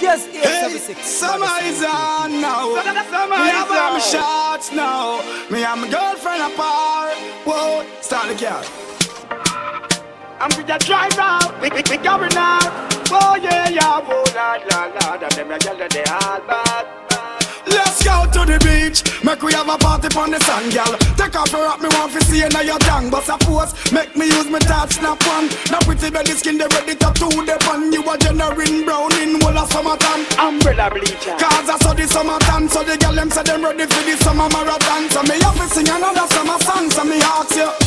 Yes, Hey, summer is on now. Me have my shots now. Me and my girlfriend apart. Whoa, start the car. I'm with the driver, we, we, we going out. Oh yeah, yeah, oh la la la, them a girl that they all bad. Let's go to the beach, make we have a party on the sand, girl. Take off your rock, me want to see now your tongue, but suppose make me use my touch snap one. Now pretty belly skin, they ready to do the pan. You a generating brown in whole of summertime. Umbrella bleacher. Cause I saw the summertime, so the girl them say them ready for the summer marathon. So me have to sing another summer song, so me ask you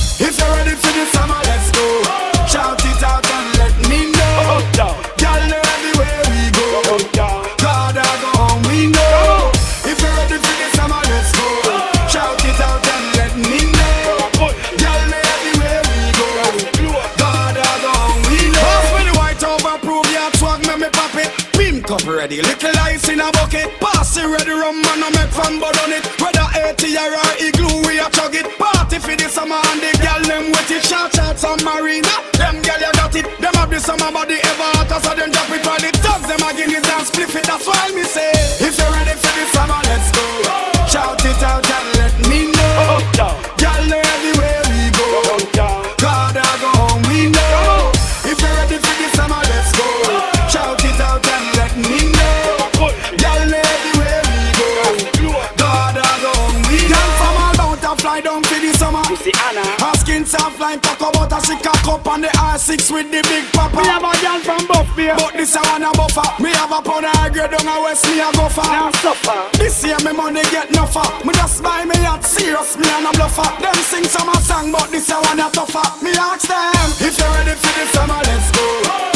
Cup ready, little ice in a bucket. Pass it ready, rum and I make fun, but on it. Whether 80 or igloo, we a chug it. Party for the summer and the girl them wet it. Shout out some marina, them girl you got it. Them have the summer body ever hotter, so them drop it while the dogs them a guineas and split it. That's why me say, Skin soft like talk about a she cock up on the R6 with the big papa. Me have a girl from Buffalo. But this I wanna buffer. Me have a pound of grade down a west, me a go for. Now suffer. This year me money get no for Me just buy me yacht serious, me and a bluffer Them sing some summer song, but this year one a tougher Me ask them If you're ready for the summer, let's go